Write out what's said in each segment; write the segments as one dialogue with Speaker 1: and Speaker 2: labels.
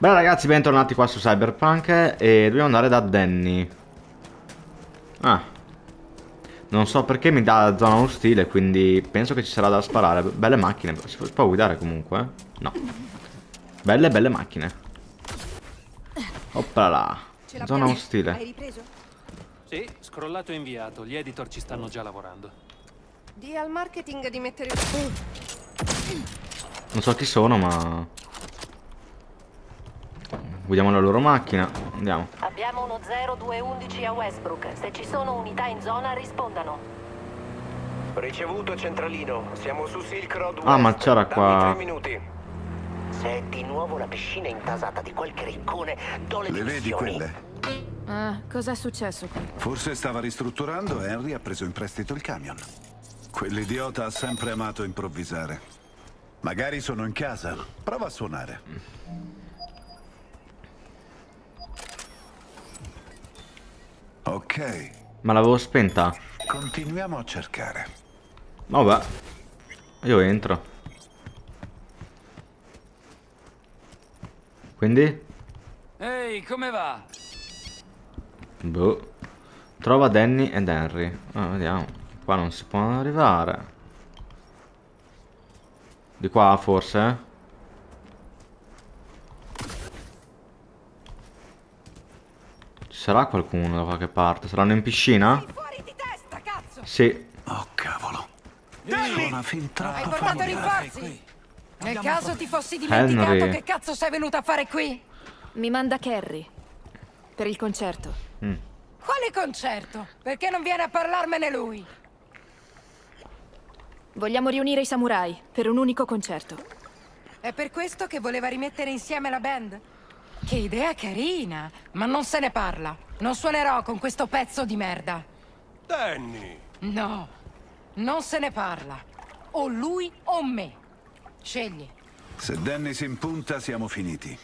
Speaker 1: Beh ragazzi, bentornati qua su Cyberpunk e dobbiamo andare da Danny. Ah. Non so perché mi dà zona ostile, quindi penso che ci sarà da sparare. Belle macchine, si può guidare comunque? eh? No. Belle, belle macchine. Oppala. Zona
Speaker 2: Hai
Speaker 1: ostile.
Speaker 2: ripreso?
Speaker 3: Sì, scrollato e inviato. Gli editor ci stanno già lavorando.
Speaker 2: Di al marketing di mettere...
Speaker 1: Non so chi sono, ma... Guidiamo la loro macchina. Andiamo.
Speaker 4: Abbiamo uno 0211 a Westbrook. Se ci sono unità in zona, rispondano.
Speaker 5: Ricevuto centralino, siamo su Silk Road
Speaker 1: Ah,
Speaker 5: West.
Speaker 1: ma c'era qua-
Speaker 5: tre minuti. Se è di nuovo la piscina intasata di quel riccone, do le
Speaker 6: Le vedi quelle?
Speaker 7: Ah, cos'è successo qui?
Speaker 6: Forse stava ristrutturando e Henry ha preso in prestito il camion. Quell'idiota ha sempre amato improvvisare. Magari sono in casa. Prova a suonare. Ok,
Speaker 1: Ma l'avevo spenta?
Speaker 6: continuiamo a cercare.
Speaker 1: Vabbè. Io entro. Quindi?
Speaker 3: Ehi, come va?
Speaker 1: Boh. Trova Danny ed Henry. Ah, vediamo. Qua non si può arrivare. Di qua forse? Ci sarà qualcuno da qualche parte? Saranno in piscina?
Speaker 2: Fuori di testa, cazzo!
Speaker 1: Sì.
Speaker 6: Oh, cavolo. Suona fin
Speaker 2: Hai
Speaker 6: troppo
Speaker 2: portato
Speaker 6: familiare.
Speaker 2: rinforzi? Nel caso ti fossi dimenticato
Speaker 1: Henry.
Speaker 2: che cazzo sei venuto a fare qui?
Speaker 7: Mi manda Carrie. Per il concerto.
Speaker 2: Quale concerto? Perché non viene a parlarmene lui?
Speaker 7: Vogliamo riunire i samurai per un unico concerto.
Speaker 2: È per questo che voleva rimettere insieme la band? Che idea carina, ma non se ne parla. Non suonerò con questo pezzo di merda.
Speaker 3: Danny!
Speaker 2: No, non se ne parla. O lui o me. Scegli.
Speaker 6: Se Danny si impunta, siamo finiti.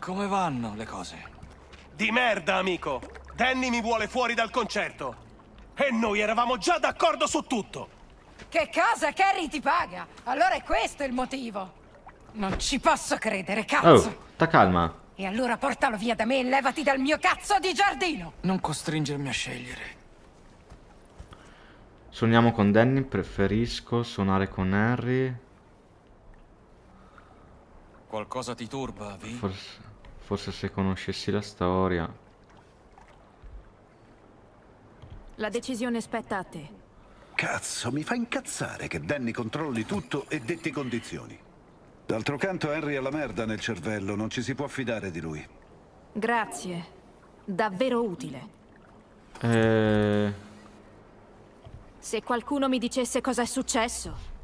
Speaker 8: Come vanno le cose?
Speaker 3: Di merda, amico! Danny mi vuole fuori dal concerto! E noi eravamo già d'accordo su tutto!
Speaker 2: Che cosa Carrie ti paga? Allora è questo il motivo. Non ci posso credere, cazzo.
Speaker 1: Oh, sta calma.
Speaker 2: E allora portalo via da me e levati dal mio cazzo di giardino.
Speaker 8: Non costringermi a scegliere.
Speaker 1: Suoniamo con Danny, preferisco suonare con Henry.
Speaker 8: Qualcosa ti turba, Vi?
Speaker 1: Forse, forse se conoscessi la storia.
Speaker 7: La decisione spetta a te.
Speaker 6: Cazzo, mi fa incazzare che Danny controlli tutto e detti condizioni. D'altro canto Henry ha la merda nel cervello, non ci si può fidare di lui.
Speaker 7: Grazie. Davvero utile.
Speaker 1: Eh...
Speaker 7: Se qualcuno mi dicesse cosa è successo,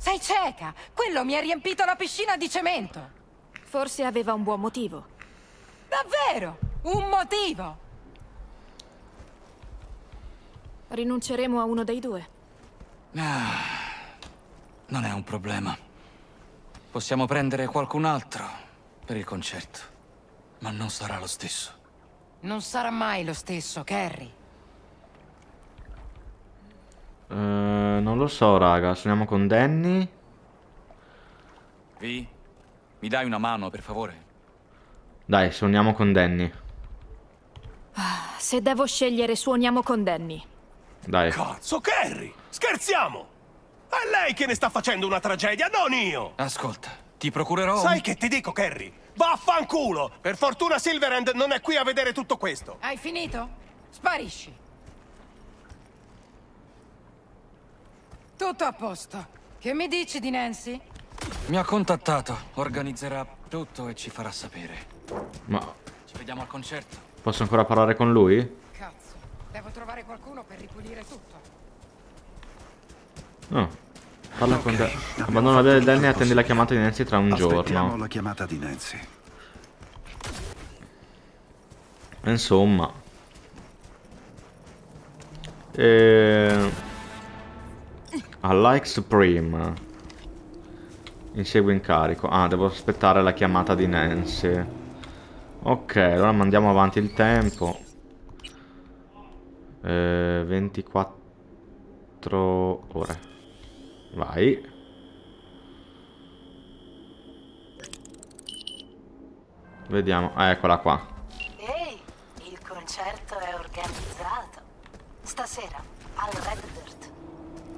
Speaker 2: Sei cieca. Quello mi ha riempito la piscina di cemento.
Speaker 7: forse aveva un buon motivo.
Speaker 2: Davvero? Un motivo.
Speaker 7: Rinunceremo a uno dei due.
Speaker 8: Non è un problema. Possiamo prendere qualcun altro per il concerto. Ma non sarà lo stesso.
Speaker 2: Non sarà mai lo stesso, Carrie.
Speaker 1: eh, non lo so, raga. Suoniamo con Danny.
Speaker 8: Vi? Mi dai una mano, per favore?
Speaker 1: Dai, suoniamo con Danny.
Speaker 7: Se devo scegliere, suoniamo con Danny.
Speaker 1: Dai.
Speaker 3: Cazzo, Carrie! Scherziamo! È lei che ne sta facendo una tragedia, non io!
Speaker 8: Ascolta, ti procurerò... un-
Speaker 3: Sai che ti dico, Carrie? Vaffanculo! Per fortuna Silverhand non è qui a vedere tutto questo!
Speaker 2: Hai finito? Sparisci. Tutto a posto. Che mi dici di Nancy?
Speaker 8: Mi ha contattato, organizzerà tutto e ci farà sapere.
Speaker 1: Ma
Speaker 8: Ci vediamo al concerto.
Speaker 1: posso ancora parlare con lui?
Speaker 2: Cazzo, devo trovare qualcuno per ripulire tutto.
Speaker 1: No. Parla con
Speaker 6: Ok,
Speaker 1: Danny.
Speaker 6: abbiamo
Speaker 1: Abbandona la via del
Speaker 6: fatto
Speaker 1: Danny e attendi la chiamata di Nancy tra un
Speaker 6: Aspettiamo
Speaker 1: giorno.
Speaker 6: la chiamata di Nancy.
Speaker 1: Insomma. E... A like Supreme. Insegue incarico. Ah, devo aspettare la chiamata di Nancy. Ok, allora mandiamo avanti il tempo. Eh, 24 ore. Vai. Vediamo. Ah, eccola qua.
Speaker 4: Ehi, il concerto è organizzato. Stasera, al Red Dirt.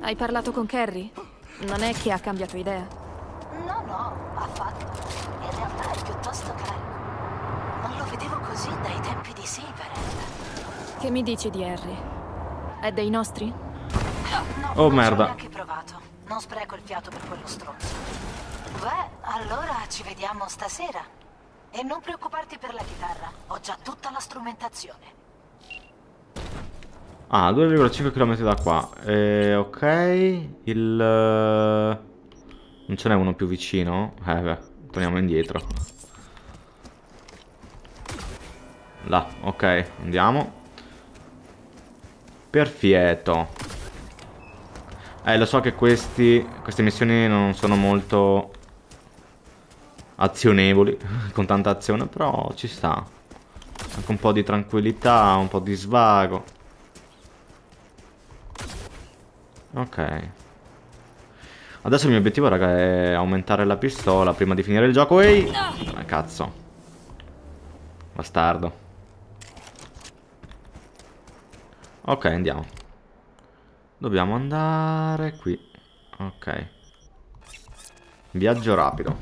Speaker 7: Hai parlato con Carrie? Non è che ha cambiato idea.
Speaker 4: No, no, affatto. In realtà è piuttosto carico. Non lo vedevo così dai tempi di Silverhand.
Speaker 7: Che mi dici di Harry? È dei nostri?
Speaker 4: No,
Speaker 1: Oh,
Speaker 4: non
Speaker 1: merda.
Speaker 4: ci ho neanche provato. Non spreco il fiato per quello stronzo. Beh, allora ci vediamo stasera. E non preoccuparti per la chitarra. Ho già tutta la strumentazione.
Speaker 1: Ah, 2,5 km da qua. Eh, ok. Il... eh, Non ce n'è uno più vicino? Eh, beh, torniamo indietro. Là, ok, andiamo. Perfetto. Eh, lo so che questi, queste missioni non sono molto azionevoli, con tanta azione, però ci sta. Anche un po' di tranquillità, un po' di svago. Ok. Adesso il mio obiettivo, raga, è aumentare la pistola prima di finire il gioco. Ehi! Ah, cazzo. Bastardo. Ok, andiamo. Dobbiamo andare qui. Ok. Viaggio rapido.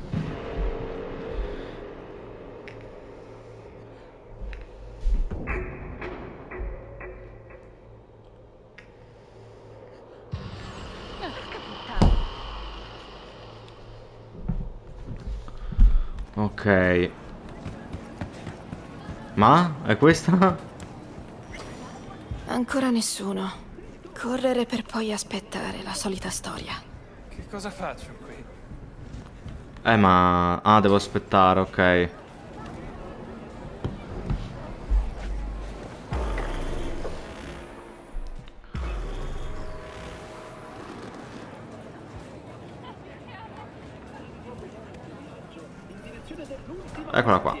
Speaker 1: Ok. Ma? È questa?
Speaker 7: Ancora nessuno. Correre per poi aspettare, la solita storia.
Speaker 3: Che cosa faccio qui?
Speaker 1: Eh ma... Ah, devo aspettare, ok. Eccola qua.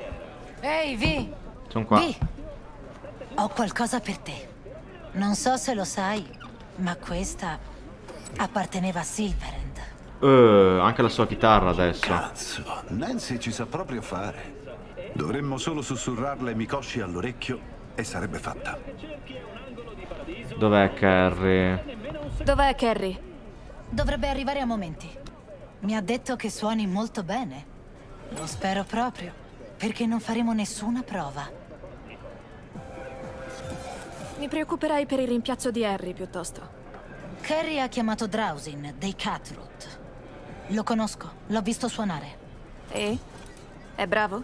Speaker 2: Ehi, Vi!
Speaker 1: Sono qua.
Speaker 4: Vi, ho qualcosa per te. Non so se lo sai, ma questa apparteneva a Silverhand.
Speaker 1: Eh, anche la sua chitarra adesso.
Speaker 6: Cazzo, Nancy ci sa proprio fare. Dovremmo solo sussurrarle Mikoshi all'orecchio e sarebbe fatta.
Speaker 1: Dov'è Carrie?
Speaker 7: Dov'è Carrie?
Speaker 4: Dovrebbe arrivare a momenti. Mi ha detto che suoni molto bene. Lo spero proprio, perché non faremo nessuna prova.
Speaker 7: Mi preoccuperai per il rimpiazzo di Harry piuttosto.
Speaker 4: Carrie ha chiamato Drowsin dei Catroot. Lo conosco, l'ho visto suonare.
Speaker 7: E? È bravo?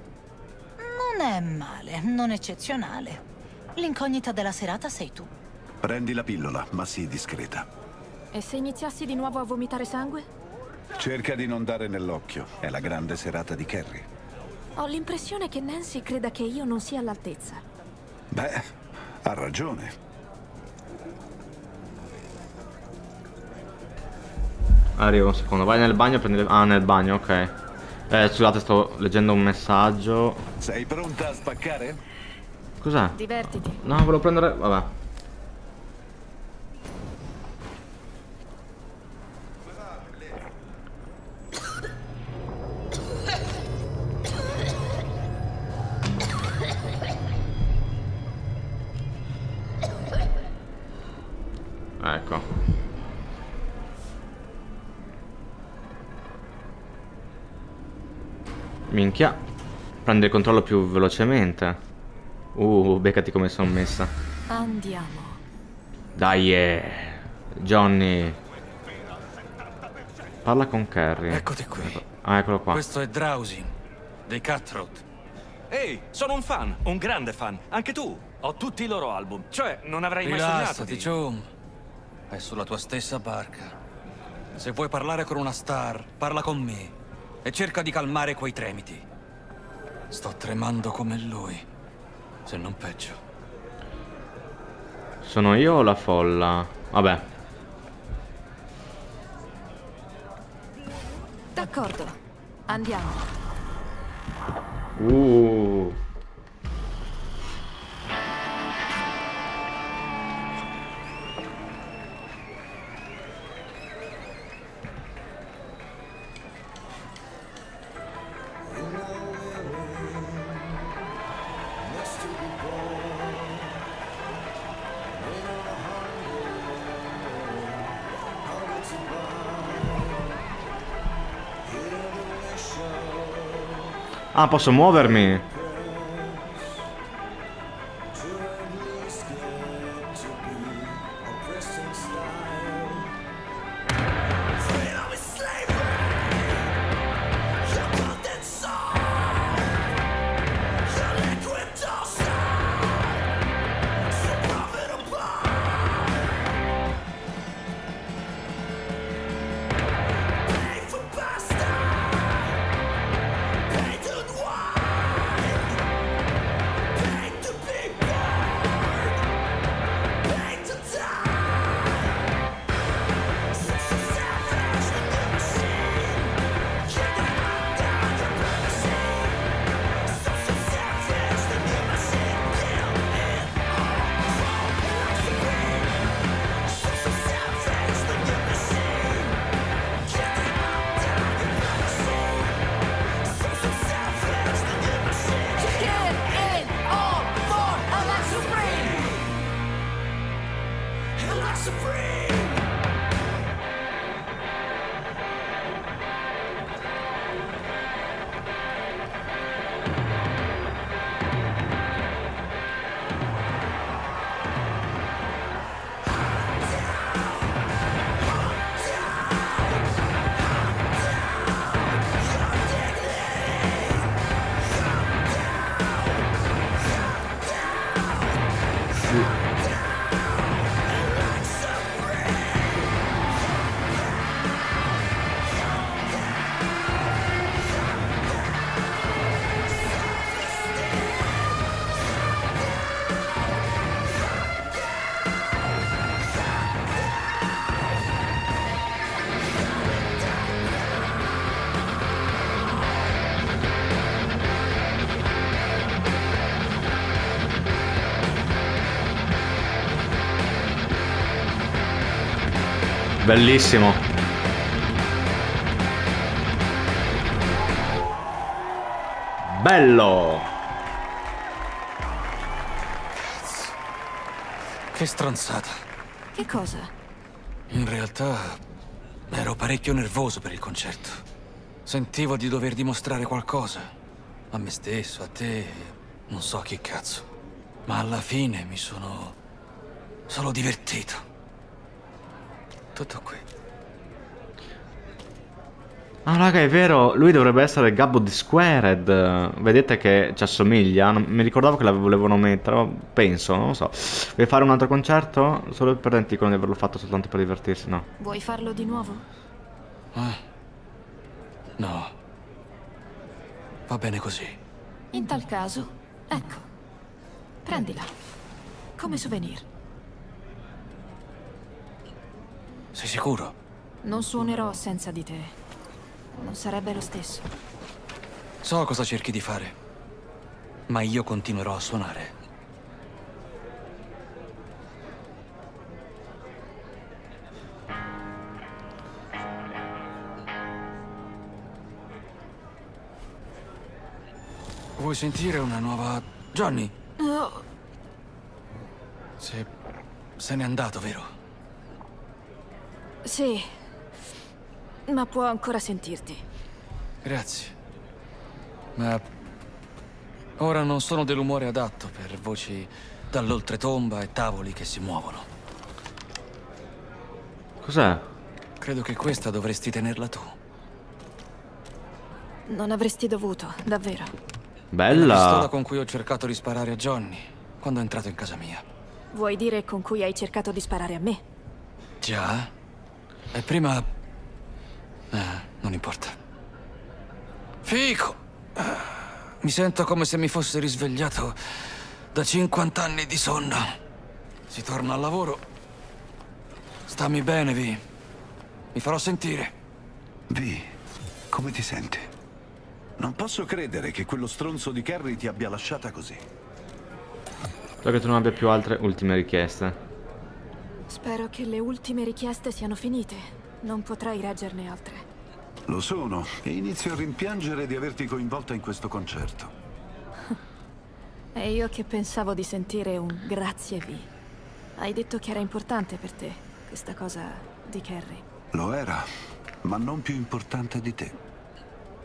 Speaker 4: Non è male, non eccezionale. L'incognita della serata sei tu.
Speaker 6: Prendi la pillola, ma sii discreta.
Speaker 7: E se iniziassi di nuovo a vomitare sangue?
Speaker 6: Cerca di non dare nell'occhio. È la grande serata di Kerry.
Speaker 7: Ho l'impressione che Nancy creda che io non sia all'altezza.
Speaker 6: Beh, ha ragione.
Speaker 1: Arrivo un secondo. Vai nel bagno a prendere... Ah, nel bagno, ok. Eh, scusate, sto leggendo un messaggio.
Speaker 6: Sei pronta a spaccare?
Speaker 1: Cos'è?
Speaker 7: Divertiti.
Speaker 1: No, volevo prendere... Vabbè. Minchia. Prende il controllo più velocemente. Uh, beccati come sono messa.
Speaker 7: Andiamo.
Speaker 1: Dai, eh. Johnny. Parla con Carrie.
Speaker 8: Eccoti qui.
Speaker 1: Ah, eccolo qua.
Speaker 8: Questo è Drowsy, dei Cutthroat.
Speaker 9: Ehi, sono un fan, un grande fan. Anche tu. Ho tutti i loro album. Cioè, non avrei mai sognato
Speaker 8: Rilassati,
Speaker 9: di...
Speaker 8: Chum. È sulla tua stessa barca. Se vuoi parlare con una star, parla con me. E cerca di calmare quei tremiti. Sto tremando come lui. Se non peggio.
Speaker 1: Sono io o la folla? Vabbè.
Speaker 7: D'accordo. Andiamo.
Speaker 1: Uh.
Speaker 10: Ah, posso muovermi? Bellissimo. Bello.
Speaker 8: Che stronzata.
Speaker 7: Che cosa?
Speaker 8: In realtà ero parecchio nervoso per il concerto. Sentivo di dover dimostrare qualcosa. A me stesso, a te, non so chi cazzo. Ma alla fine mi sono solo divertito. Tutto qui.
Speaker 10: Ah, raga, è vero, lui dovrebbe essere Gabbo di Squared. Vedete che ci assomiglia? Non- mi ricordavo che la volevano mettere, ma penso, non lo so. Vuoi fare un altro concerto? Solo per dicono di averlo fatto soltanto per divertirsi, no?
Speaker 7: Vuoi farlo di nuovo?
Speaker 8: Ah. No. Va bene così.
Speaker 7: In tal caso, ecco. Prendila. Come souvenir.
Speaker 8: Sei sicuro?
Speaker 7: Non suonerò senza di te. Non sarebbe lo stesso.
Speaker 8: So cosa cerchi di fare. Ma io continuerò a suonare. Vuoi sentire una nuova... Johnny?
Speaker 7: Oh,
Speaker 8: Se... se n'è andato, vero?
Speaker 7: Sì. Ma può ancora sentirti.
Speaker 8: Grazie. Ma... Ora non sono dell'umore adatto per voci dall'oltretomba e tavoli che si muovono.
Speaker 10: Cos'è?
Speaker 8: Credo che questa dovresti tenerla tu.
Speaker 7: Non avresti dovuto, davvero.
Speaker 8: È la pistola
Speaker 10: Bella.
Speaker 8: con cui ho cercato di sparare a Johnny quando è entrato in casa mia.
Speaker 7: Vuoi dire con cui hai cercato di sparare a me?
Speaker 8: Già? E prima... Eh, non importa. Fico! Ah, Mi sento come se mi fossi risvegliato da 50 anni di sonno. Si torna al lavoro. Stammi bene, Vi. Mi farò sentire.
Speaker 6: Vi, come ti senti? Non posso credere che quello stronzo di Kerry ti abbia lasciata così.
Speaker 10: Spero che tu non abbia più altre ultime richieste.
Speaker 7: Spero che le ultime richieste siano finite. Non potrai reggerne altre.
Speaker 6: Lo sono, e inizio a rimpiangere di averti coinvolta in questo concerto.
Speaker 7: E io che pensavo di sentire un grazie Vi. Hai detto che era importante per te, questa cosa di Kerry.
Speaker 6: Lo era, ma non più importante di te.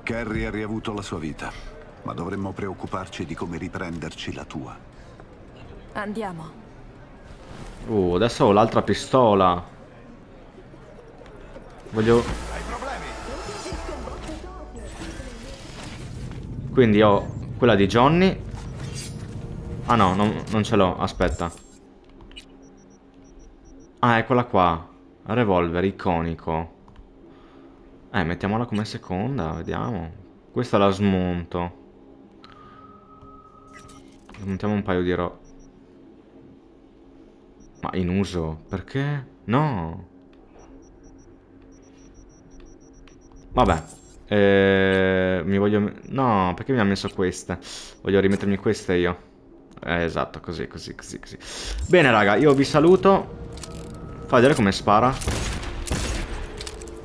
Speaker 6: Kerry ha riavuto la sua vita. ma dovremmo preoccuparci di come riprenderci la tua.
Speaker 7: Andiamo.
Speaker 1: Uh, adesso ho l'altra pistola. Voglio... Quindi ho quella di Johnny. Ah no, non, non ce l'ho, aspetta. Ah, eccola qua. Revolver iconico. Eh, mettiamola come seconda, vediamo. Questa la smonto. Smontiamo un paio di ro... Ma in uso? Perché? No. Vabbè. Eh, mi voglio... No, perché mi ha messo queste? Voglio rimettermi queste io. Eh, esatto, così, così, così, così. Bene, raga, io vi saluto. Fa vedere come spara.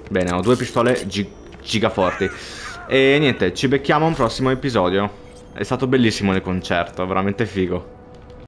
Speaker 1: Bene, ho due pistole gi gigaforti. E niente, ci becchiamo a un prossimo episodio. È stato bellissimo il concerto, veramente figo.